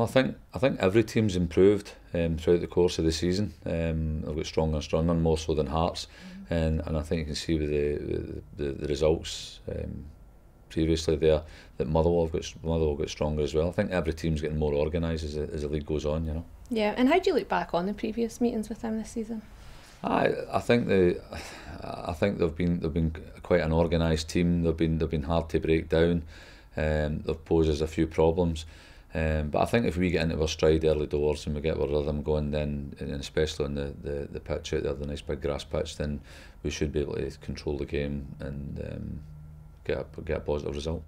Well, I think I think every team's improved um, throughout the course of the season. Um, they've got stronger and stronger, more so than Hearts, mm-hmm. and and I think you can see with the the, the results um, previously there that Motherwell have got Motherwell got stronger as well. I think every team's getting more organised as, as the league goes on. You know. Yeah, and how do you look back on the previous meetings with them this season? I I think the I think they've been they've been quite an organised team. They've been they've been hard to break down. Um, they've posed us a few problems. Um, but I think if we get into our stride early doors and we get our rhythm going, then and especially on the, the, the pitch out there, the nice big grass pitch, then we should be able to control the game and um, get, a, get a positive result.